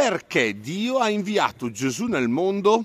perché Dio ha inviato Gesù nel mondo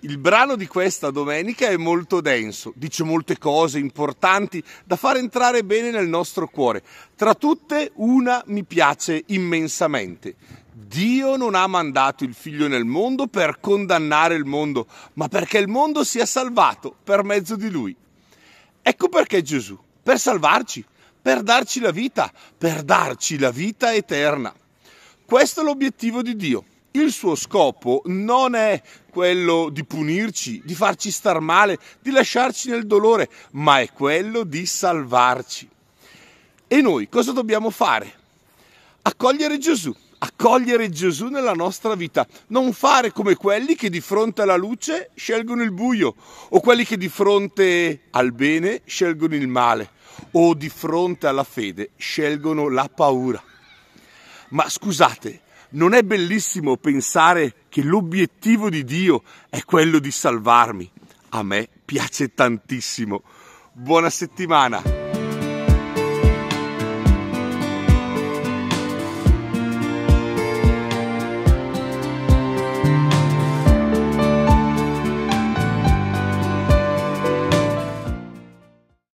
Il brano di questa domenica è molto denso, dice molte cose importanti da far entrare bene nel nostro cuore. Tra tutte una mi piace immensamente. Dio non ha mandato il figlio nel mondo per condannare il mondo, ma perché il mondo sia salvato per mezzo di lui. Ecco perché Gesù, per salvarci, per darci la vita, per darci la vita eterna. Questo è l'obiettivo di Dio il suo scopo non è quello di punirci, di farci star male, di lasciarci nel dolore, ma è quello di salvarci. E noi cosa dobbiamo fare? Accogliere Gesù, accogliere Gesù nella nostra vita, non fare come quelli che di fronte alla luce scelgono il buio o quelli che di fronte al bene scelgono il male o di fronte alla fede scelgono la paura. Ma scusate, non è bellissimo pensare che l'obiettivo di Dio è quello di salvarmi? A me piace tantissimo. Buona settimana!